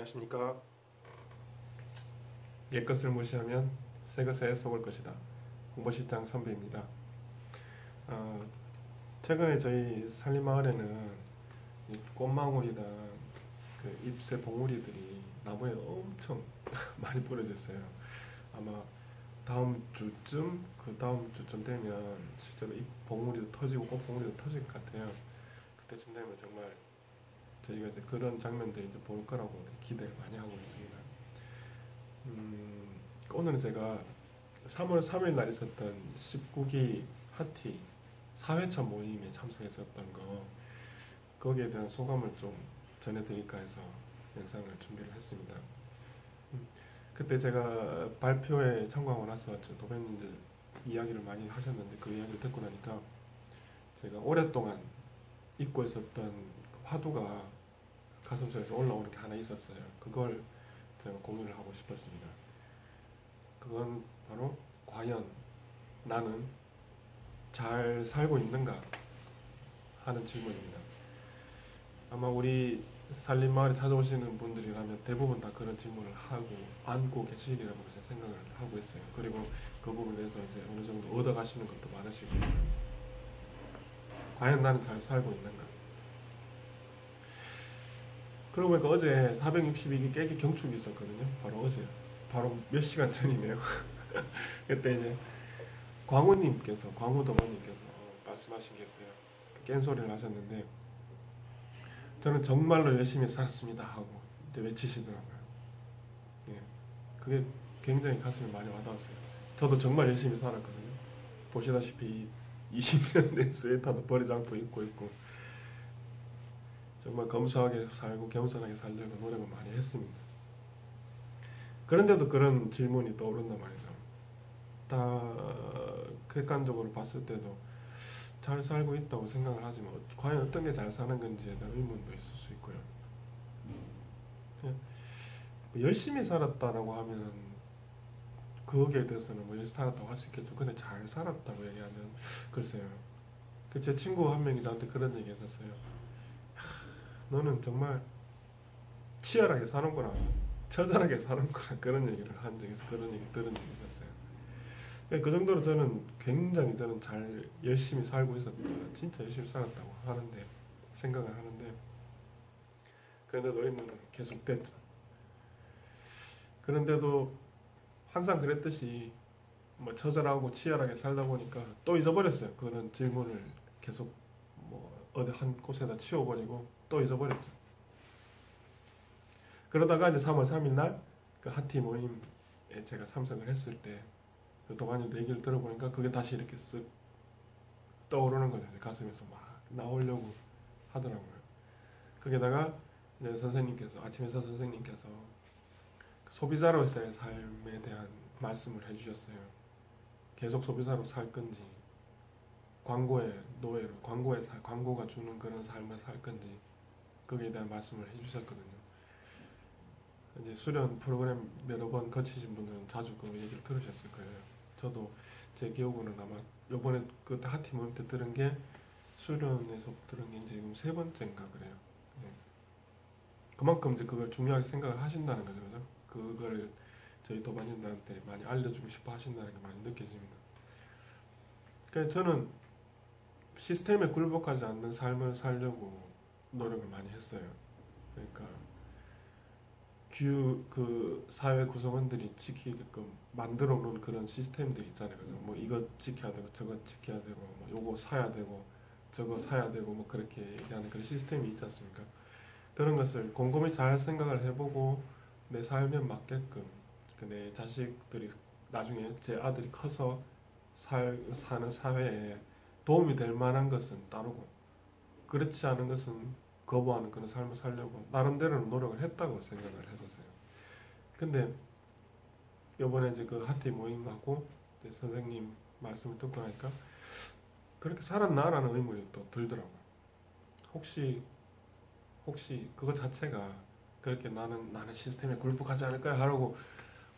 안녕하십니까? 옛것을 무시하면 새것에 속을 것이다. 홍보실장 선배입니다. 어, 최근에 저희 산림마을에는 꽃망울이랑 그 잎새 봉우리들이 나무에 엄청 많이 뿌려졌어요. 아마 다음 주쯤 그 다음 주쯤 되면 실제로 잎 봉우리도 터지고 꽃 봉우리도 터질 것 같아요. 그때쯤 되면 정말 저희가 이제 그런 장면들 이제 볼 거라고 기대를 많이 하고 있습니다. 음, 오늘은 제가 3월 3일 날 있었던 19기 하티 4회차 모임에 참석했었던 거 거기에 대한 소감을 좀 전해드릴까 해서 영상을 준비를 했습니다. 음, 그때 제가 발표에 참가하고 나서 저 도배님들 이야기를 많이 하셨는데 그 이야기를 듣고 나니까 제가 오랫동안 잊고 있었던 화두가 가슴속에서 올라오는 게 하나 있었어요. 그걸 제가 공유를 하고 싶었습니다. 그건 바로 과연 나는 잘 살고 있는가 하는 질문입니다. 아마 우리 산림마을에 찾아오시는 분들이라면 대부분 다 그런 질문을 하고 안고 계시리라고 생각을 하고 있어요. 그리고 그 부분에 대해서 이제 어느 정도 얻어가시는 것도 많으시고 과연 나는 잘 살고 있는가 그러고 보니까 어제 462기 깨기 경축이 있었거든요. 바로 어제. 바로 몇 시간 전이네요. 그때 이제 광우님께서, 광우도마님께서 말씀하신 게 있어요. 그깬 소리를 하셨는데, 저는 정말로 열심히 살았습니다. 하고 이제 외치시더라고요. 예. 그게 굉장히 가슴에 많이 와닿았어요. 저도 정말 열심히 살았거든요. 보시다시피 20년 된 스웨터도 버리지 않고 입고 있고, 정말 검소하게 살고 겸손하게 살려고 노력을 많이 했습니다. 그런데도 그런 질문이 떠오른단 말이죠. 다 객관적으로 봤을 때도 잘 살고 있다고 생각을 하지만 과연 어떤 게 잘 사는 건지에 대한 의문도 있을 수 있고요. 뭐 열심히 살았다라고 하면 거기에 대해서는 뭐 열심히 살았다고 할 수 있겠죠. 근데 잘 살았다고 얘기하면 글쎄요. 그제 친구 한 명이 저한테 그런 얘기 했었어요. 너는 정말 치열하게 사는구나 처절하게 사는구나 그런 얘기를 한 있어 그런 얘기 들은 적이 있었어요. 예, 그 정도로 저는 굉장히 저는 잘 열심히 살고 있었다. 진짜 열심히 살았다고 하는데 생각을 하는데. 그런데도 의문은 계속됐죠. 그런데도 항상 그랬듯이 뭐 처절하고 치열하게 살다 보니까 또 잊어버렸어요. 그런 질문을 계속 뭐 어디 한 곳에다 치워버리고 또 잊어버렸죠. 그러다가 이제 3월 3일 날그 하티 모임에 제가 참석을 했을 때 그 도마님도 얘기를 들어보니까 그게 다시 이렇게 쓱 떠오르는 거죠. 가슴에서 막 나오려고 하더라고요. 거기다가 이제 선생님께서 아침 에서 선생님께서 그 소비자로서의 삶에 대한 말씀을 해주셨어요. 계속 소비자로 살 건지 광고에 노예로 광고에 살 광고가 주는 그런 삶을 살 건지 거기에 대한 말씀을 해주셨거든요. 이제 수련 프로그램 여러 번 거치신 분들은 자주 그 얘기를 들으셨을 거예요. 저도 제 기억으로는 아마 요번에 그 하티 모임 때 들은 게 수련에서 들은 게 지금 세 번째인가 그래요. 네. 그만큼 이제 그걸 중요하게 생각을 하신다는 거죠, 그죠? 그걸 저희 도반인들한테 많이 알려주고 싶어 하신다는 게 많이 느껴집니다. 그러니까 저는 시스템에 굴복하지 않는 삶을 살려고 노력을 많이 했어요. 그러니까 규 그 사회 구성원들이 지키게끔 만들어 놓은 그런 시스템들이 있잖아요. 그죠? 뭐 이거 지켜야 되고 저거 지켜야 되고 뭐 요거 사야 되고 저거 사야 되고 뭐 그렇게 얘기하는 그런 시스템이 있지 않습니까? 그런 것을 곰곰이 잘 생각을 해보고 내 삶에 맞게끔 그내 자식들이 나중에 제 아들이 커서 살, 사는 사회에 도움이 될 만한 것은 따르고 그렇지 않은 것은 거부하는 그런 삶을 살려고 나름대로는 노력을 했다고 생각을 했었어요. 근데 이번에 이제 그 하티 모임하고 선생님 말씀을 듣고 나니까 그렇게 살았나라는 의문이 또 들더라고요. 혹시 혹시 그거 자체가 그렇게 나는 나는 시스템에 굴복하지 않을까 하라고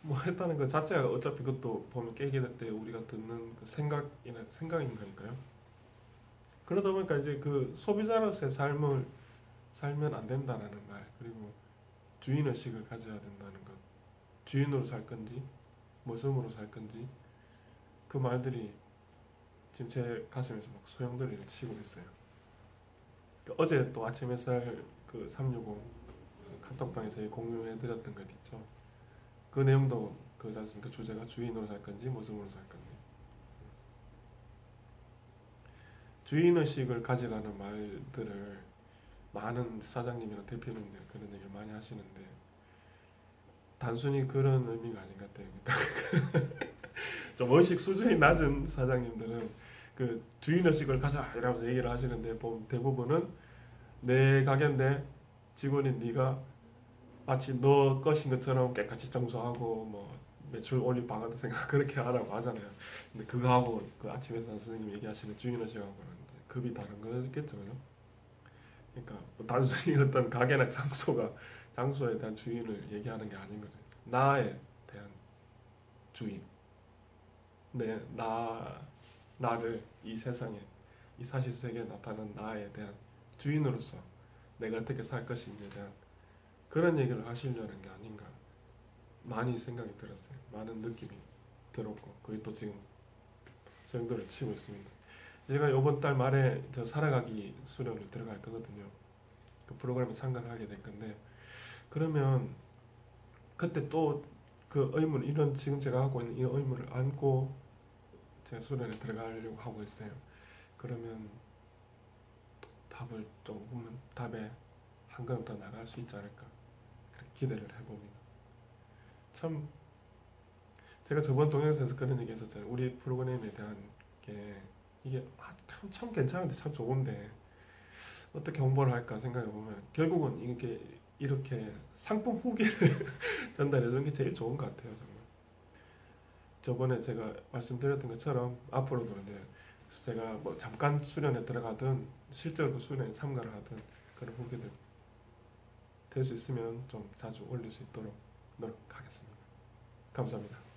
뭐 했다는 것 자체가 어차피 그것도 보면 깨게 될 때 우리가 듣는 그 생각이나 생각인 거니까요. 그러다 보니까 이제 그 소비자로서의 삶을 살면 안 된다라는 말 그리고 주인 의식을 가져야 된다는 것 주인으로 살 건지 모습으로 살 건지 그 말들이 지금 제 가슴에서 막 소용돌이를 치고 있어요. 그 어제 또 아침 햇살 그 360 카톡방에서 공유해드렸던 것 있죠. 그 내용도 그지 않습니까? 주제가 주인으로 살 건지 모습으로 살 건지. 주인의식을 가지라는 말들을 많은 사장님이나 대표님들 그런 얘기를 많이 하시는데 단순히 그런 의미가 아닌 것 같아요. 그러니까 좀 의식 수준이 낮은 사장님들은 그 주인의식을 가져 이라면서 얘기를 하시는데 대부분은 내 가게인데 직원인 네가 마치 너 것인 것처럼 깨끗이 청소하고 뭐 매출 올릴 방안도 생각 그렇게 하라고 하잖아요. 근데 그거하고 그 아침에 선생님 얘기하시는 주인의식하고는 급이 다른 거겠죠? 그러니까 뭐 단순히 어떤 가게나 장소가 장소에 대한 주인을 얘기하는 게 아닌 거죠. 나에 대한 주인. 내, 나, 나를 이 세상에, 이 사실 세계에 나타난 나에 대한 주인으로서 내가 어떻게 살 것인지에 대한 그런 얘기를 하시려는 게 아닌가 많이 생각이 들었어요. 많은 느낌이 들었고 그게 또 지금 소용돌이를 치고 있습니다. 제가 이번 달 말에 저 살아가기 수련을 들어갈 거거든요. 그 프로그램에 참가를 하게 될 건데 그러면 그때 또 그 의문 이런 지금 제가 하고 있는 이 의문을 안고 제 수련에 들어가려고 하고 있어요. 그러면 답을 조금 답에 한 걸음 더 나갈 수 있지 않을까 그렇게 기대를 해봅니다. 참 제가 저번 동영상에서 그런 얘기 했었잖아요. 우리 프로그램에 대한 게 이게 아, 참, 참 괜찮은데 참 좋은데 어떻게 홍보를 할까 생각해 보면 결국은 이게 이렇게 상품 후기를 전달해 주는 게 제일 좋은 것 같아요 정말. 저번에 제가 말씀드렸던 것처럼 앞으로도 이제 제가 뭐 잠깐 수련에 들어가든 실제로 그 수련에 참가를 하든 그런 후기들 될 수 있으면 좀 자주 올릴 수 있도록 노력하겠습니다. 감사합니다